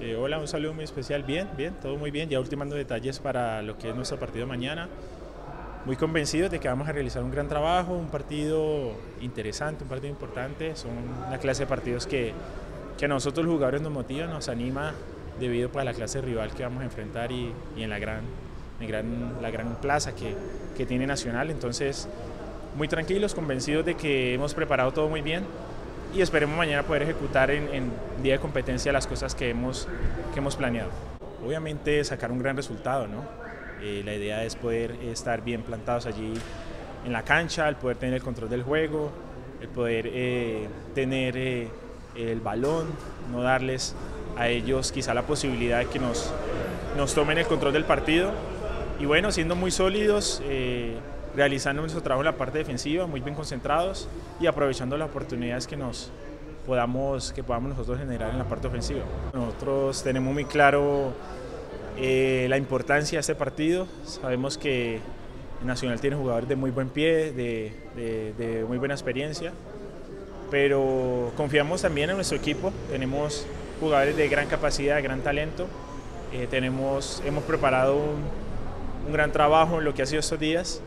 Eh, hola, un saludo muy especial. Bien, bien, todo muy bien. Ya ultimando detalles para lo que es nuestro partido mañana. Muy convencidos de que vamos a realizar un gran trabajo, un partido interesante, un partido importante. Son una clase de partidos que, que a nosotros los jugadores nos motiva, nos anima debido pues, a la clase rival que vamos a enfrentar y, y en la gran, en gran, la gran plaza que, que tiene Nacional. Entonces, muy tranquilos, convencidos de que hemos preparado todo muy bien y esperemos mañana poder ejecutar en, día de competencia las cosas que hemos, que hemos planeado. Obviamente sacar un gran resultado, ¿no? Eh, la idea es poder estar bien plantados allí en la cancha, el poder tener el control del juego, el poder eh, tener eh, el balón, no darles a ellos quizá la posibilidad de que nos, nos tomen el control del partido. Y bueno, siendo muy sólidos, realizando nuestro trabajo en la parte defensiva, muy bien concentrados y aprovechando las oportunidades que nos podamos, que podamos nosotros generar en la parte ofensiva. Nosotros tenemos muy claro eh, la importancia de este partido, sabemos que Nacional tiene jugadores de muy buen pie, de, muy buena experiencia, pero confiamos también en nuestro equipo, tenemos jugadores de gran capacidad, de gran talento, eh, tenemos, hemos preparado un gran trabajo en lo que ha sido estos días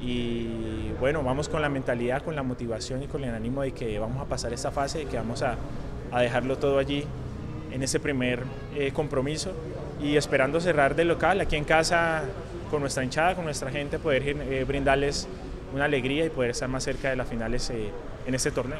y bueno, vamos con la mentalidad, con la motivación y con el ánimo de que vamos a pasar esta fase, de que vamos a, a dejarlo todo allí en ese primer eh, compromiso y esperando cerrar del local aquí en casa con nuestra hinchada, con nuestra gente, poder eh, brindarles una alegría y poder estar más cerca de las finales eh, en este torneo.